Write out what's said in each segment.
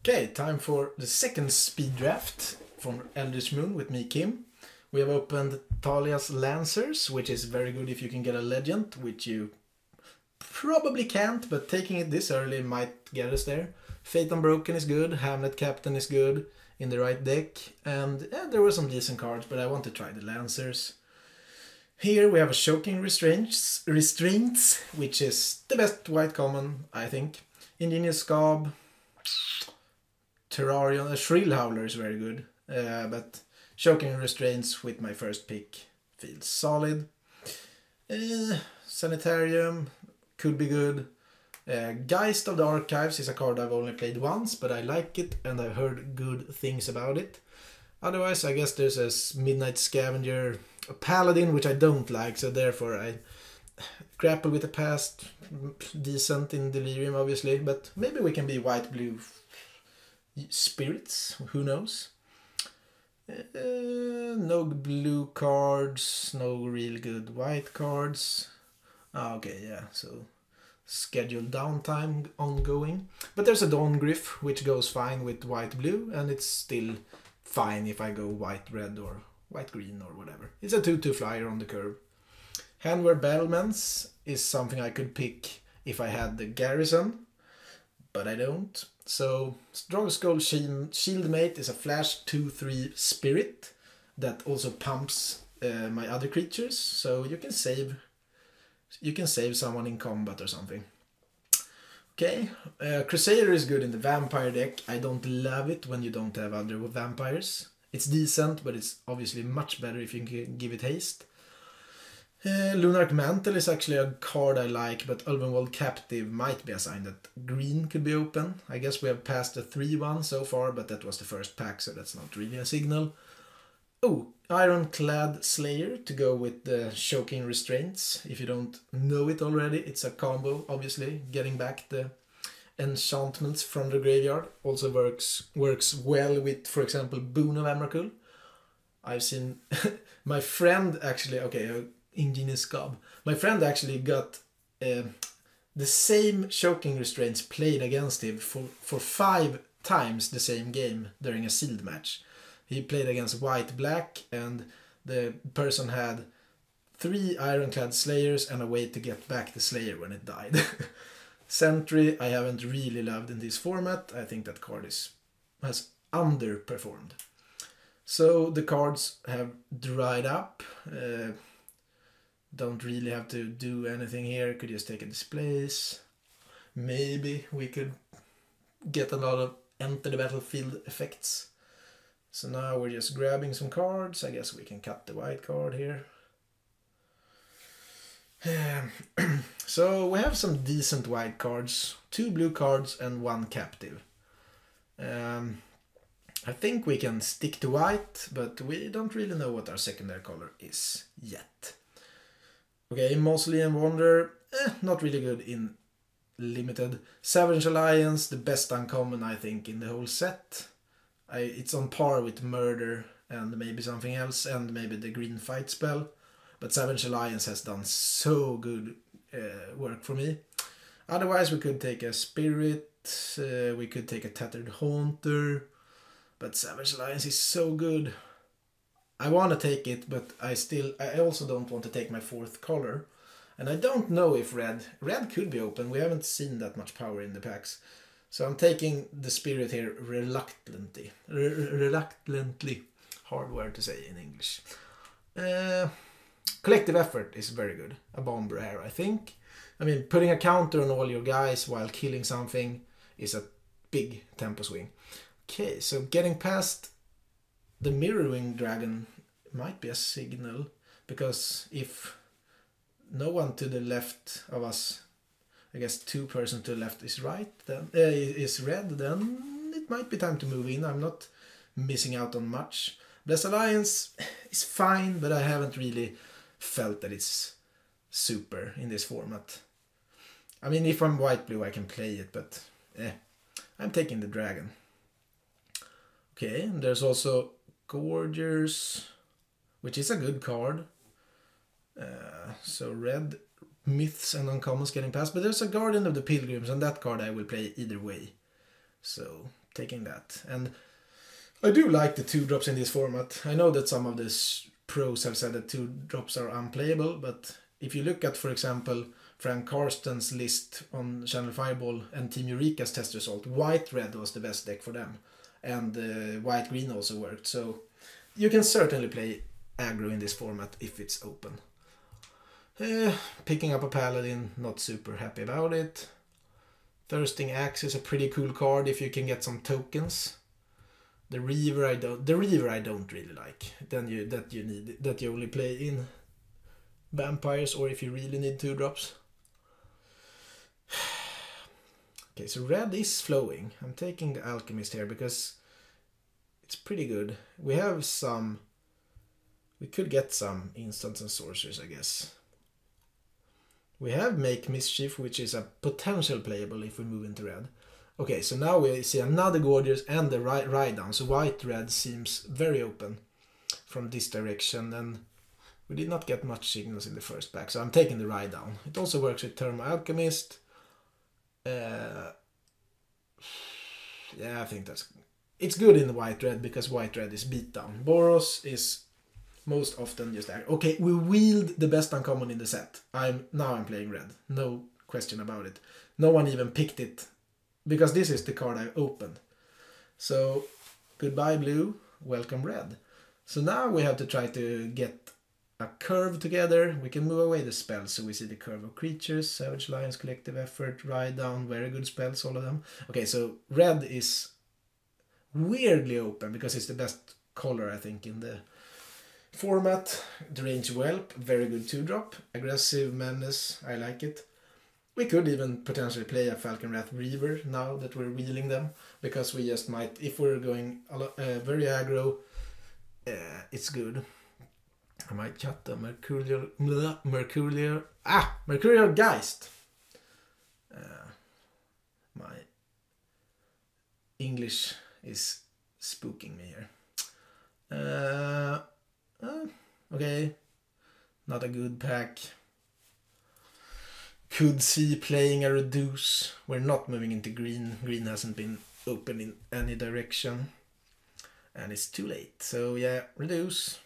Okay, time for the second speed draft from Eldritch Moon with me, Kim. We have opened Thalia's Lancers, which is very good if you can get a legend, which you probably can't, but taking it this early might get us there. Faith Unbroken is good, Hamlet Captain is good in the right deck, and yeah, there were some decent cards, but I want to try the Lancers. Here we have a Shocking Restraints, Restraints which is the best white common, I think. Ingenious Skaab, Terrarion, uh, Shrill Howler is very good, uh, but Shocking Restraints with my first pick feels solid. Uh, Sanitarium could be good. Uh, Geist of the Archives is a card I've only played once, but I like it and I've heard good things about it. Otherwise, I guess there's a Midnight Scavenger a paladin, which I don't like, so therefore I grapple with the past. Decent in Delirium, obviously, but maybe we can be white blue spirits. Who knows? Uh, no blue cards, no real good white cards. Ah, okay, yeah, so scheduled downtime ongoing. But there's a Dawn Gryff, which goes fine with white blue, and it's still fine if I go white red or white green or whatever. It's a 2 2 flyer on the curve. Hanweir Battlements is something I could pick if I had the Garrison, but I don't. So, Strong Shield, Shieldmate is a flash 2 3 spirit that also pumps uh, my other creatures, so you can save you can save someone in combat or something. Okay, uh, Crusader is good in the vampire deck. I don't love it when you don't have other vampires. It's decent, but it's obviously much better if you can give it haste. Uh, Lunarch Mantle is actually a card I like, but Ulvenwald Captive might be a sign that green could be open. I guess we have passed the 3-1 so far, but that was the first pack, so that's not really a signal. Oh, Ironclad Slayer to go with the Shocking Restraints. If you don't know it already, it's a combo, obviously, getting back the enchantments from the graveyard also works works well with, for example, Boon of Emrakul. I've seen my friend actually. Okay, Ingenious Skaab. My friend actually got uh, the same shocking restraints played against him for for five times the same game during a sealed match. He played against white black, and the person had three ironclad slayers and a way to get back the slayer when it died. Sentry I haven't really loved in this format. I think that card is has underperformed. So the cards have dried up. Uh, don't really have to do anything here. Could just take a displace. Maybe we could get a lot of enter the battlefield effects. So now we're just grabbing some cards. I guess we can cut the white card here. so we have some decent white cards, two blue cards and one captive. Um, I think we can stick to white, but we don't really know what our secondary color is yet. Okay, Mausoleum Wanderer, eh, not really good in limited. Savage Alliance, the best uncommon I think in the whole set. I, it's on par with Murder and maybe something else, and maybe the Green Fight spell. But Savage Alliance has done so good uh, work for me. Otherwise, we could take a Spirit, uh, we could take a Tattered Haunter, but Savage Alliance is so good. I want to take it, but I still, I also don't want to take my fourth color. And I don't know if red, red could be open. We haven't seen that much power in the packs. So I'm taking the spirit here reluctantly. reluctantly. Hard word to say in English. Uh, collective effort is very good. A bomb rare, I think. I mean, putting a counter on all your guys while killing something is a big tempo swing. Okay, so getting past the Mirrorwing Dragon might be a signal because if no one to the left of us, I guess two person to the left is right, then uh, is red, then it might be time to move in. I'm not missing out on much. Blessed Alliance is fine, but I haven't really felt that it's super in this format. I mean, if I'm white blue, I can play it, but eh, I'm taking the dragon. Okay, and there's also Gorgers, which is a good card. Uh, so red myths and uncommons getting past, but there's a Guardian of the Pilgrims, and that card I will play either way. So taking that. And I do like the two drops in this format. I know that some of the pros have said that two drops are unplayable, but if you look at, for example, Frank Karsten's list on Channel Fireball and Team Eureka's test result, white red was the best deck for them, and uh, white green also worked. So you can certainly play aggro in this format if it's open. Uh, picking up a paladin, not super happy about it. Thirsting Axe is a pretty cool card if you can get some tokens. The Reaver I don't the Reaver I don't really like. Then you that you need that you only play in vampires or if you really need two drops. Okay, so red is flowing. I'm taking the alchemist here because it's pretty good. We have some we could get some instants and sorcerers, I guess. We have Make Mischief, which is a potential playable if we move into red. Okay, so now we see another Gorgeous and the right, ride down. So white red seems very open from this direction and we did not get much signals in the first pack, so I'm taking the ride down. It also works with Thermo Alchemist. Uh, yeah, I think that's it's good in white red because white red is beat down. Boros is most often just there. Okay, we wield the best uncommon in the set. I'm now I'm playing red. No question about it. No one even picked it because this is the card I opened. So goodbye blue, welcome red. So now we have to try to get a curve together. We can move away the spells so we see the curve of creatures, Savage Alliance, Collective Effort, Ride Down, very good spells, all of them. Okay, so red is weirdly open because it's the best color I think in the Format, Deranged Whelp, very good 2-drop. Aggressive Menace, I like it. We could even potentially play a Falkenrath Reaver now that we're wheeling them, because we just might, if we're going uh, very aggro, uh, it's good. I cut the Mercurial, Mercurial, ah, Mercurial Geist. Uh, my English is spooking me here. Uh, uh, okay, not a good pack. Could see playing a reduce. We're not moving into green. Green hasn't been open in any direction. And it's too late. So yeah, reduce.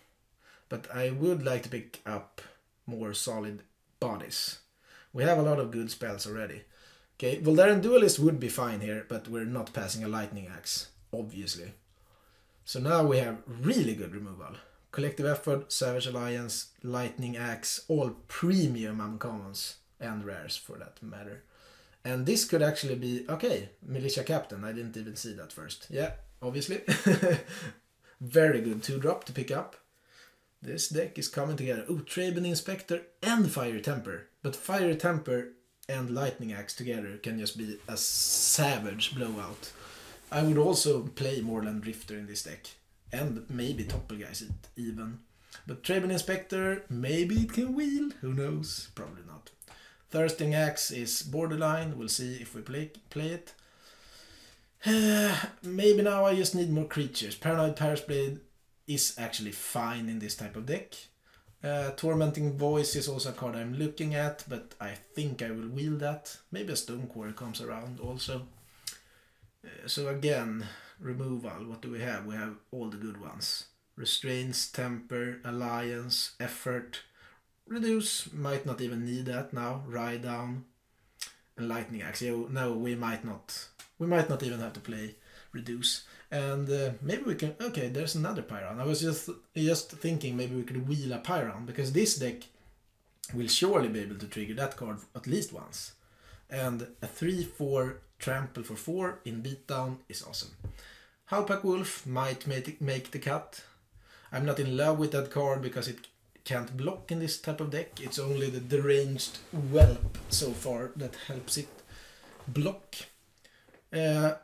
But I would like to pick up more solid bodies. We have a lot of good spells already. Okay, Voldaren Duelist would be fine here, but we're not passing a Lightning Axe, obviously. So now we have really good removal. Collective Effort, Savage Alliance, Lightning Axe, all premium uncommons and rares for that matter. And this could actually be, okay, Militia Captain, I didn't even see that first. Yeah, obviously. Very good 2-drop to pick up. This deck is coming together. Oh, Thraben Inspector and Fiery Temper. But Fiery Temper and Lightning Axe together can just be a savage blowout. I would also play Moorland Drifter in this deck and maybe Topplegeist even. But Thraben Inspector, maybe it can wheel, who knows? Probably not. Thirsting Axe is borderline, we'll see if we play, play it. maybe now I just need more creatures. Paranoid Blade is actually fine in this type of deck. Uh, Tormenting Voice is also a card I'm looking at, but I think I will wheel that. Maybe a Stone Quarry comes around also. Uh, so again, removal, what do we have? We have all the good ones. Restraints, temper, alliance, effort. Reduce, might not even need that now. Ride down. And lightning axe. Yeah, no, we might not. We might not even have to play reduce. And uh, maybe we can. Okay, there's another Pyre Hound. I was just just thinking maybe we could wheel a Pyre Hound because this deck will surely be able to trigger that card at least once. And a 3 4 trample for 4 in beatdown is awesome. Howlpack Wolf might make the cut. I'm not in love with that card because it can't block in this type of deck. It's only the deranged whelp so far that helps it block. Uh,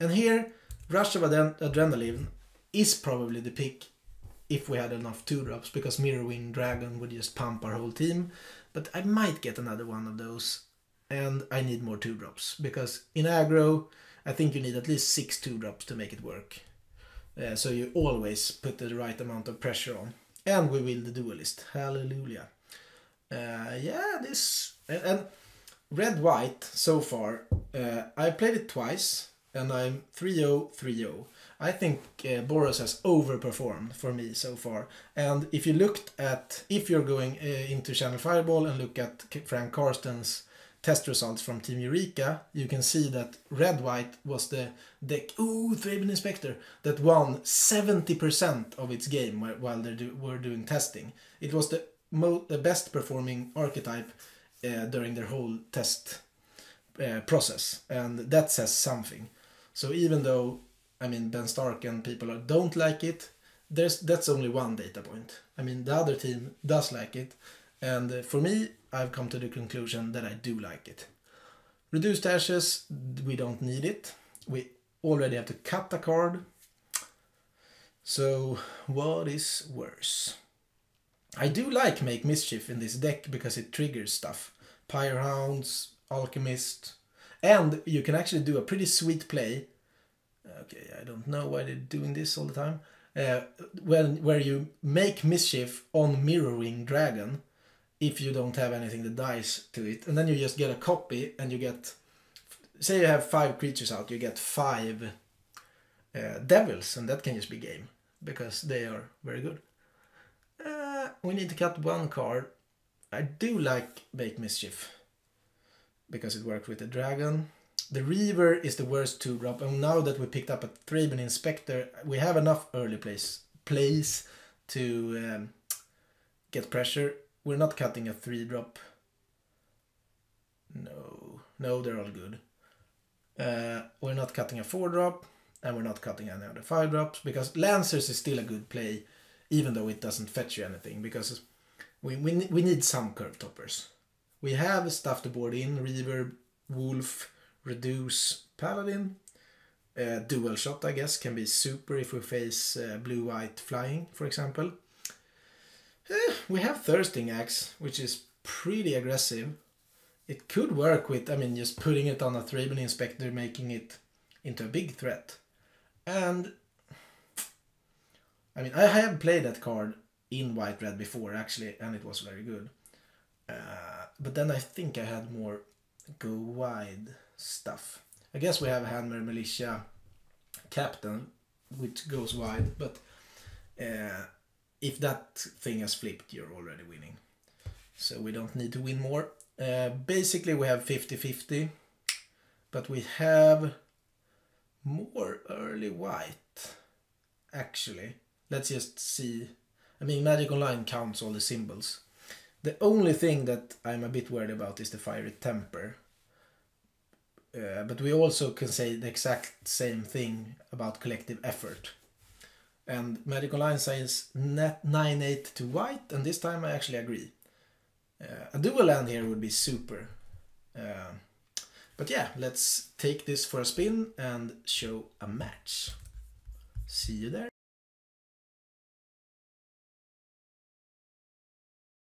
and here, Rush of Adren Adrenaline is probably the pick if we had enough two drops because Mirrorwing Dragon would just pump our whole team. But I might get another one of those, and I need more two drops because in aggro I think you need at least six two drops to make it work. Uh, so you always put the right amount of pressure on. And we will the duelist. Hallelujah. Uh, yeah, this and, and red white so far. Uh, I played it twice. And I'm 3-0, 3-0. I think uh, Boros has overperformed for me so far. And if you looked at, if you're going uh, into Channel Fireball and look at Frank Karsten's test results from Team Eureka, you can see that Red White was the deck, ooh, Thraben Inspector, that won 70% of its game while they do, were doing testing. It was the, mo- the best performing archetype uh, during their whole test uh, process, and that says something. So even though I mean Ben Stark and people are, don't like it, there's that's only one data point. I mean the other team does like it, and for me, I've come to the conclusion that I do like it. Reduced ashes, we don't need it. We already have to cut a card. So what is worse? I do like Make Mischief in this deck because it triggers stuff. Pyrehounds, Alchemist, and you can actually do a pretty sweet play. Okay, I don't know why they're doing this all the time. Uh, when where you make mischief on Mirrorwing Dragon, if you don't have anything that dies to it, and then you just get a copy, and you get, say you have five creatures out, you get five uh, devils, and that can just be game because they are very good. Uh, we need to cut one card. I do like Make Mischief because it worked with the dragon. The Reaver is the worst two drop, and now that we picked up a Thraben Inspector, we have enough early place plays to um, get pressure. We're not cutting a three drop. No, no, they're all good. Uh, we're not cutting a four drop, and we're not cutting any other five drops because Lancers is still a good play, even though it doesn't fetch you anything because we we, we need some curve toppers. We have stuff to board in, Reaver, Wolf, Reduce, Paladin. Uh, dual shot, I guess, can be super if we face uh, blue-white flying, for example. Eh, we have Thirsting Axe, which is pretty aggressive. It could work with, I mean, just putting it on a Thraben Inspector, making it into a big threat. And, I mean, I have played that card in White Red before, actually, and it was very good. Uh, but then I think I had more go wide stuff. I guess we have Hanweir Militia Captain, which goes wide, but uh, if that thing has flipped, you're already winning. So we don't need to win more. Uh, basically, we have 50 50, but we have more early white, actually. Let's just see. I mean, Magic Online counts all the symbols. The only thing that I'm a bit worried about is the fiery temper. Uh, but we also can say the exact same thing about collective effort. And Magic Online says net 9-8 to white, and this time I actually agree. Uh, a dual land here would be super. Uh, but yeah, let's take this for a spin and show a match. See you there.